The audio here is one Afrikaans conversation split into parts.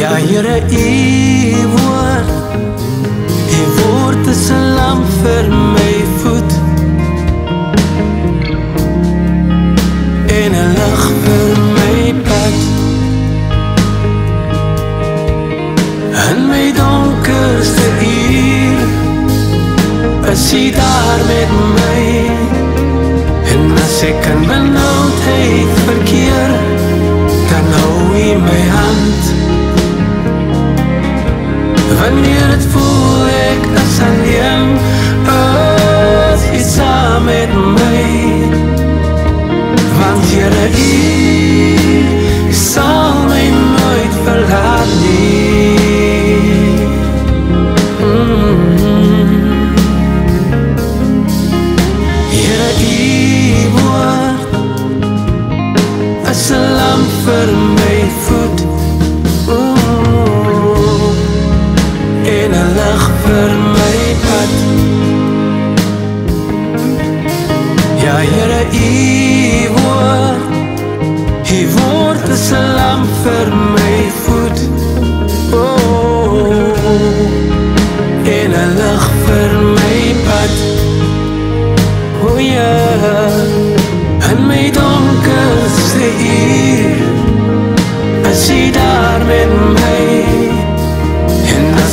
Ja, Here, U woord. U woord is 'n lamp vir my voet. En 'n lig vir my pad. In my donkerste uur Is U daar met my. En as ek in benoudheid verkeer Dan hou U my hand is 'n lamp vir my voet. En 'n lig vir my pad. Ja Here U woord. U woord is 'n lamp vir my voet. En 'n lig vir my pad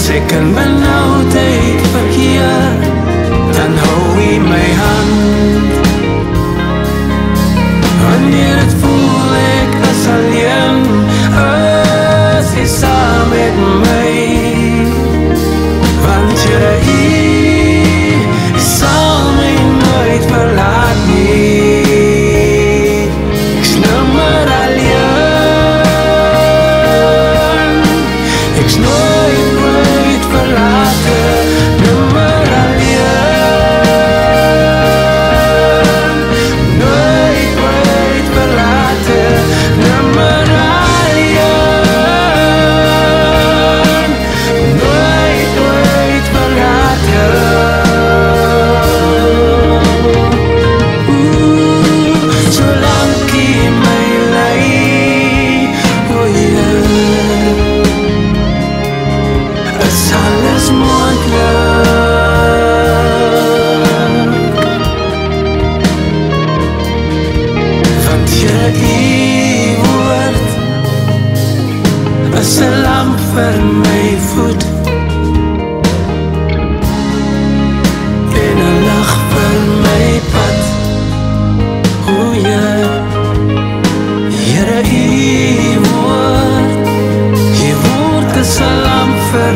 as ek in benauwdheid verkeer Dan hou jy my hand. Wanneer het voel ek as alleen Is jy saam met my Want Here U sal my nooit verlaat nie Ek's nimmer alleen. Ek's nooit, nooit 'n lamp vir my voet en 'n lig vir my pad. O ja, Here U woord, U woord is 'n lamp vir